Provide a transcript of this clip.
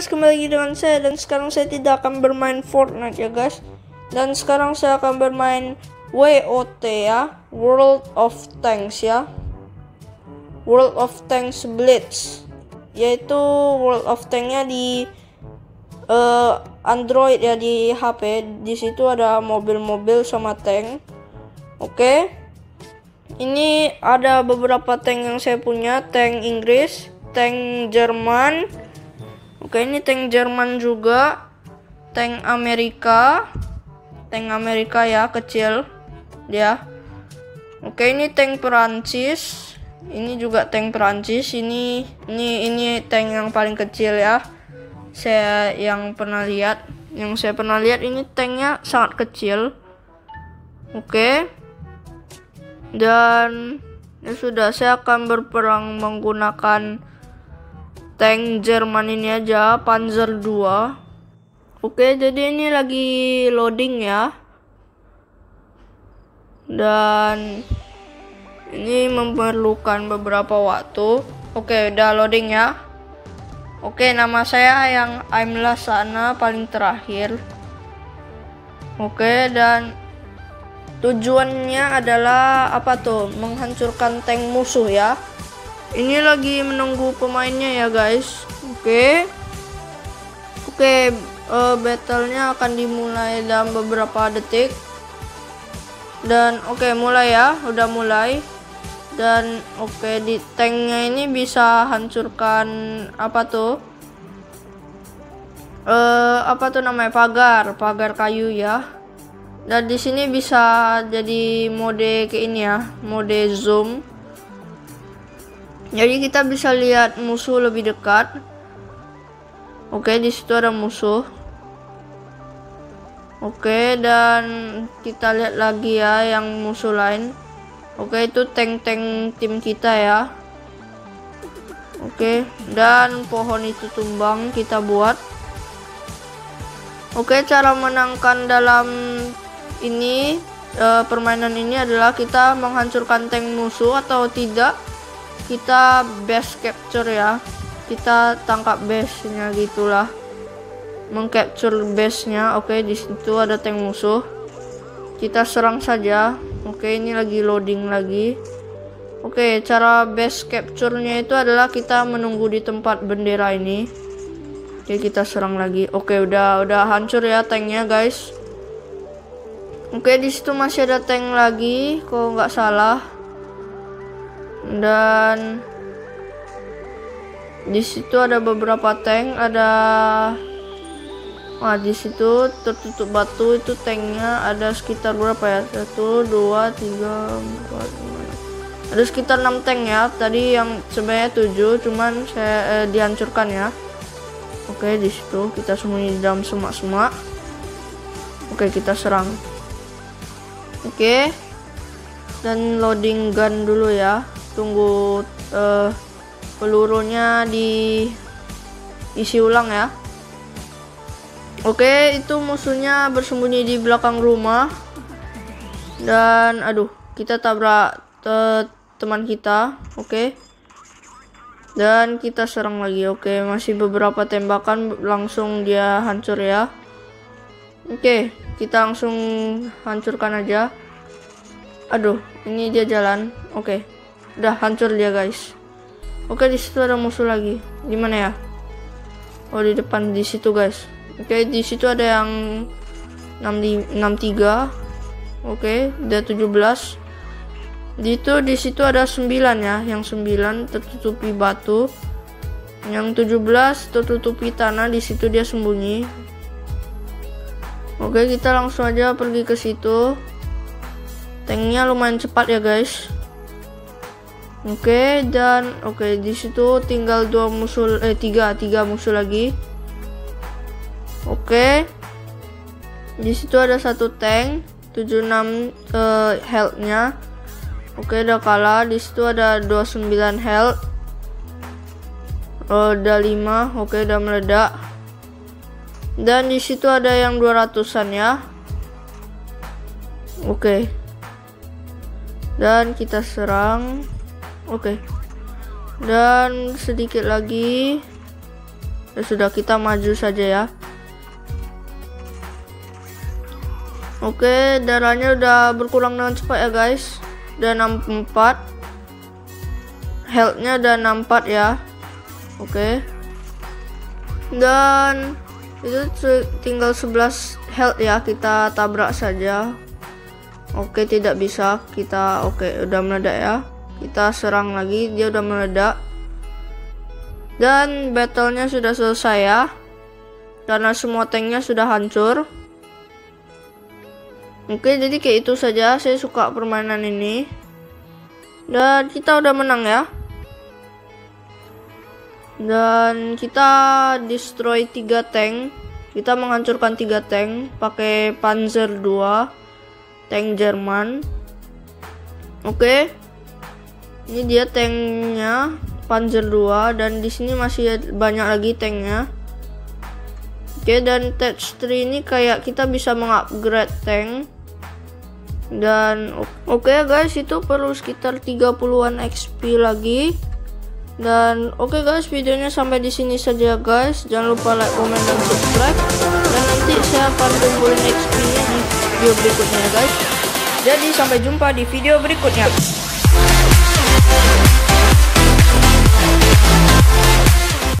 guys, kembali lagi dengan saya dan sekarang saya tidak akan bermain Fortnite ya guys. Dan sekarang saya akan bermain WOT ya, World of Tanks ya. World of Tanks Blitz. Yaitu World of Tanknya di uh, Android ya di HP. Di situ ada mobil-mobil sama tank. Oke. Okay. Ini ada beberapa tank yang saya punya, tank Inggris, tank Jerman, Oke, ini tank Jerman juga. Tank Amerika. Tank Amerika ya, kecil. Dia. Oke, ini tank Perancis. Ini juga tank Perancis. Ini ini ini tank yang paling kecil ya. Saya yang pernah lihat, yang saya pernah lihat ini tanknya sangat kecil. Oke. Dan ya sudah, saya akan berperang menggunakan tank Jerman ini aja Panzer 2 oke jadi ini lagi loading ya. Dan ini memerlukan beberapa waktu. Oke udah loading ya. Oke nama saya yang Aimlah sana paling terakhir. Oke dan tujuannya adalah apa tuh? Menghancurkan tank musuh ya ini lagi menunggu pemainnya ya guys. Oke. Okay. oke okay, uh, battlenya akan dimulai dalam beberapa detik. Dan oke okay, mulai ya. Udah mulai. Dan oke okay, di tanknya ini bisa hancurkan apa tuh? Uh, apa tuh namanya? Pagar. Pagar kayu ya. Dan di sini bisa jadi mode kayak ini ya. Mode zoom jadi kita bisa lihat musuh lebih dekat. Oke, di situ ada musuh. Oke, dan kita lihat lagi ya yang musuh lain. Oke, itu tank-tank tim kita ya. Oke, dan pohon itu tumbang kita buat. Oke, cara menangkan dalam ini uh, permainan ini adalah kita menghancurkan tank musuh atau tidak kita base capture ya. Kita tangkap base nya gitulah. Mengcapture base nya oke okay, di situ ada tank musuh. Kita serang saja. Oke okay, ini lagi loading lagi. Oke okay, cara base capture nya itu adalah kita menunggu di tempat bendera ini. Oke kita serang lagi. Oke udah udah hancur ya tanknya guys. Oke di situ masih ada tank lagi kok nggak salah dan di situ ada beberapa tank ada Wah di situ tertutup batu itu tanknya ada sekitar berapa ya? Satu dua tiga empat lima ada sekitar enam tank ya tadi yang sebenarnya tujuh cuman saya eh, dihancurkan ya. Oke di situ kita sembunyi di dalam semak-semak. Oke kita serang. Oke dan loading gun dulu ya tunggu uh, pelurunya di isi ulang ya. Oke itu musuhnya bersembunyi di belakang rumah. Dan aduh kita tabrak te teman kita oke. Dan kita serang lagi oke. Masih beberapa tembakan langsung dia hancur ya. Oke kita langsung hancurkan aja. Aduh ini dia jalan oke Udah hancur dia guys. Oke di situ ada musuh lagi. Di mana ya? Oh di depan di situ guys. Oke di situ ada yang 63. Oke, ada 17. Di itu di situ ada 9 ya, yang 9 tertutupi batu. Yang 17 tertutupi tanah, di situ dia sembunyi. Oke, kita langsung aja pergi ke situ. Tanknya lumayan cepat ya guys. Oke okay, dan oke okay, di situ tinggal dua musuh eh tiga tiga musuh lagi. Oke. Okay. Di situ ada satu tank 76 uh, health-nya. Oke, okay, udah kalah. Di situ ada 29 health. Roda 5, oke okay, udah meledak. Dan di situ ada yang 200-an ya. Oke. Okay. Dan kita serang. Oke. Dan sedikit lagi. ya sudah kita maju saja ya Oke, darahnya udah berkurang dengan cepat ya guys. Udah 64. Healthnya udah 64 ya. Oke. Dan itu tinggal 11 health ya, kita tabrak saja. Oke, tidak bisa. Kita oke, udah meledak ya. Kita serang lagi, dia udah meledak. Dan battlenya sudah selesai ya. Karena semua tanknya sudah hancur. Oke, jadi kayak itu saja. Saya suka permainan ini. Dan kita udah menang ya. Dan kita destroy 3 tank. Kita menghancurkan 3 tank pakai Panzer 2 tank Jerman. Oke. Ini dia tanknya Panzer 2 dan di sini masih banyak lagi tanknya. Oke, dan Touch 3 ini kayak kita bisa mengupgrade tank. Dan oke okay guys itu perlu sekitar 30-an XP lagi. Dan oke okay guys videonya sampai di sini saja guys. Jangan lupa like comment dan subscribe. Dan nanti saya akan kumpulin XP nya di video berikutnya guys. Jadi sampai jumpa di video berikutnya Yeah.